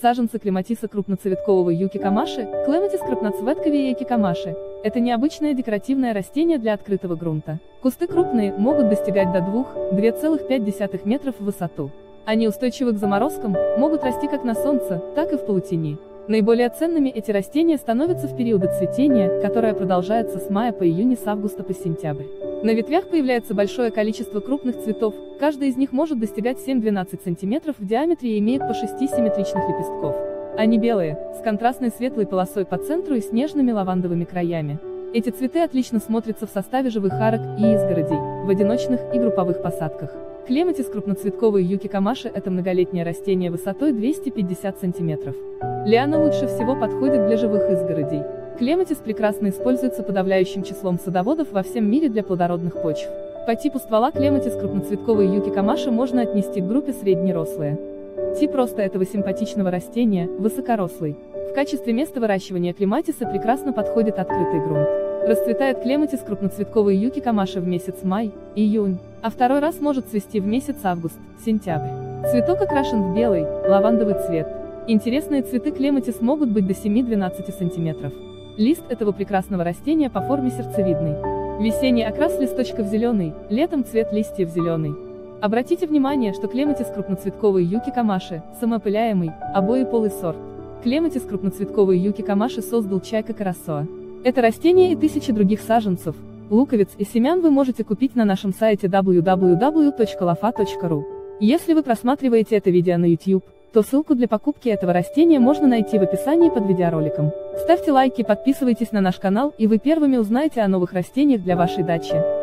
Саженцы клематиса крупноцветкового юки камаши, клематис крупноцветковия юки камаши. Это необычное декоративное растение для открытого грунта. Кусты крупные, могут достигать до 2-2,5 метров в высоту. Они устойчивы к заморозкам, могут расти как на солнце, так и в полутени. Наиболее ценными эти растения становятся в периоды цветения, которое продолжается с мая по июнь с августа по сентябрь. На ветвях появляется большое количество крупных цветов, каждый из них может достигать 7-12 см в диаметре и имеет по 6 симметричных лепестков. Они белые, с контрастной светлой полосой по центру и снежными лавандовыми краями. Эти цветы отлично смотрятся в составе живых арок и изгородей, в одиночных и групповых посадках. Клематис крупноцветковый юки камаши – это многолетнее растение высотой 250 см. Лиана лучше всего подходит для живых изгородей. Клематис прекрасно используется подавляющим числом садоводов во всем мире для плодородных почв. По типу ствола клематис крупноцветковый юки камаши можно отнести к группе среднерослые. Тип роста этого симпатичного растения – высокорослый. В качестве места выращивания клематиса прекрасно подходит открытый грунт. Расцветает клематис крупноцветковый юки камаши в месяц май, июнь, а второй раз может цвести в месяц август-сентябрь. Цветок окрашен в белый, лавандовый цвет. Интересные цветы клематис могут быть до 7-12 см. Лист этого прекрасного растения по форме сердцевидный. Весенний окрас листочков зеленый, летом цвет листьев зеленый. Обратите внимание, что клематис крупноцветковый юки камаши, самоопыляемый, обоеполый сорт. Клематис крупноцветковый юки камаши создал чайка карасоа. Это растение и тысячи других саженцев, луковиц и семян вы можете купить на нашем сайте www.lofa.ru. Если вы просматриваете это видео на YouTube, то ссылку для покупки этого растения можно найти в описании под видеороликом. Ставьте лайки, подписывайтесь на наш канал, и вы первыми узнаете о новых растениях для вашей дачи.